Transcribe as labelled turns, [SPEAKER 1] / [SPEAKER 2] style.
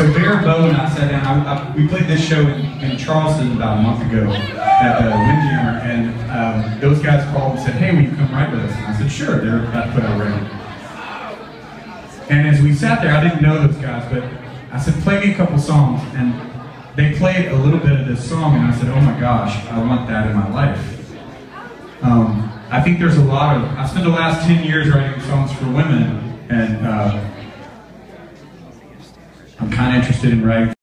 [SPEAKER 1] right, so Bear Bow and I sat down. I, I, we played this show in, in, Charleston about a month ago at the Windjammer, and um, those guys called and said, "Hey, will you come write with us?" And I said, "Sure." They're about to put out a record. And as we sat there, I didn't know those guys, but I said, "Play me a couple songs," and they played a little bit of this song, and I said, "Oh my gosh, I want that in my life." Um, I think there's a lot of. I spent the last ten years writing songs for women, and. Uh, I'm kind of interested in writing